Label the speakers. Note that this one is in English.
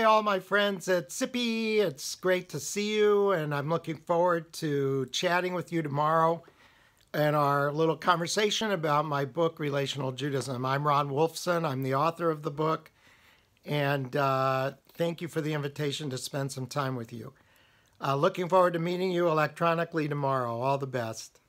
Speaker 1: Hey, all my friends at Sippy. it's great to see you, and I'm looking forward to chatting with you tomorrow and our little conversation about my book, Relational Judaism. I'm Ron Wolfson, I'm the author of the book, and uh, thank you for the invitation to spend some time with you. Uh, looking forward to meeting you electronically tomorrow. All the best.